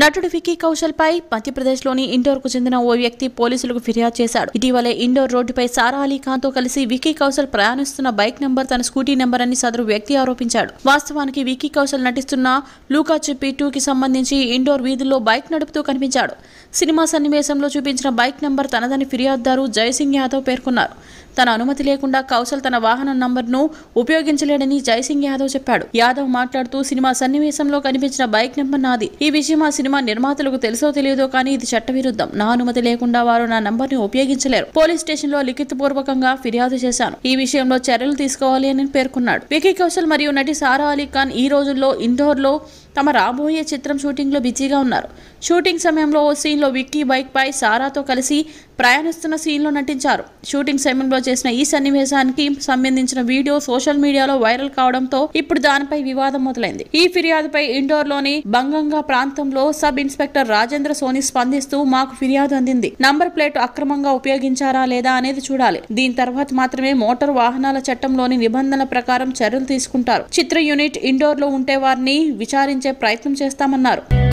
నటుడు వికీ కౌశల్ పై మధ్యప్రదేశ్లోని ఇండోర్కు చెందిన ఓ వ్యక్తి పోలీసులకు ఫిర్యాదు చేశాడు. ఇటీవలే ఇండోర్ రోడ్డుపై సారా అలీఖాన్తో కలిసి వికీ కౌశల్ ప్రయాణిస్తున్న బైక్ నంబర్ తన స్కూటీ నెంబర్ అని సదరు వ్యక్తి ఆరోపించాడు. వాస్తవానికి వికీ కౌశల్ నటిస్తున్న లూకా చెప్పి టూ కి సంబంధించి ఇండోర్ వీధుల్లో బైక్ నడుపుతూ కనిపించాడు. సినిమా సన్నివేశంలో చూపించిన బైక్ నంబర్ తనదని ఫిర్యాదుదారు జయసింగ్ యాదవ్ పేర్కొన్నారు. తన అనుమతి లేకుండా కౌశల్ తన వాహనం నంబర్ను ఉపయోగించలేడని జైసింగ్ యాదవ్ చెప్పాడు. యాదవ్ మాట్లాడుతూ సినిమా సన్నివేశంలో కనిపించిన బైక్ నెంబర్ నాది. ఈ విషయం ఆ సినిమా నిర్మాతలకు తెలుసో తెలియదో కానీ ఇది చట్టవిరుద్ధం. నా అనుమతి లేకుండా వారు నా నంబర్ని ఉపయోగించలేరు. పోలీస్ స్టేషన్లో లిఖితపూర్వకంగా ఫిర్యాదు చేశాను. ఈ విషయంలో చర్యలు తీసుకోవాలి అని పేర్కొన్నాడు. వికీ కౌశల్ మరియు నటి సారా అలీ ఖాన్ ఈ రోజుల్లో ఇండోర్లో తమ రాబోయే చిత్రం షూటింగ్లో బిజీగా ఉన్నారు. షూటింగ్ సమయంలో ఓ సీన్లో విక్కీ బైక్పై సారాతో కలిసి ప్రయాణిస్తున్న సీన్లో నటించారు. షూటింగ్ సమయంలో చేసిన ఈ సన్నివేశానికి సంబంధించిన వీడియో సోషల్ మీడియాలో వైరల్ కావడంతో ఇప్పుడు దానిపై వివాదం మొదలైంది. ఈ ఫిర్యాదుపై ఇండోర్లోని బంగంగా ప్రాంతంలో సబ్ ఇన్స్పెక్టర్ రాజేంద్ర సోని స్పందిస్తూ మాకు ఫిర్యాదు అందింది. నంబర్ ప్లేట్ అక్రమంగా ఉపయోగించారా లేదా అనేది చూడాలి. దీని తర్వాత మాత్రమే మోటార్ వాహనాల చట్టంలోని నిబంధనల ప్రకారం చర్యలు తీసుకుంటారు. చిత్ర యూనిట్ ఇండోర్లో ఉంటే వారిని విచారించారు ప్రయత్నం చేస్తామన్నారు